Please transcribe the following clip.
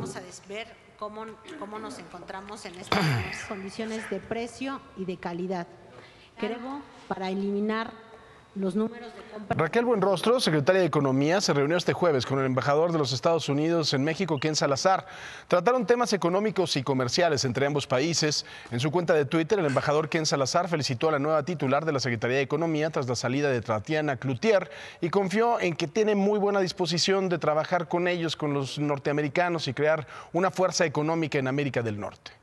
vamos a ver cómo, cómo nos encontramos en estas condiciones de precio y de calidad. Creo para eliminar los números de compra. Raquel Buenrostro, secretaria de Economía, se reunió este jueves con el embajador de los Estados Unidos en México, Ken Salazar. Trataron temas económicos y comerciales entre ambos países. En su cuenta de Twitter, el embajador Ken Salazar felicitó a la nueva titular de la Secretaría de Economía tras la salida de Tatiana Cloutier y confió en que tiene muy buena disposición de trabajar con ellos, con los norteamericanos y crear una fuerza económica en América del Norte.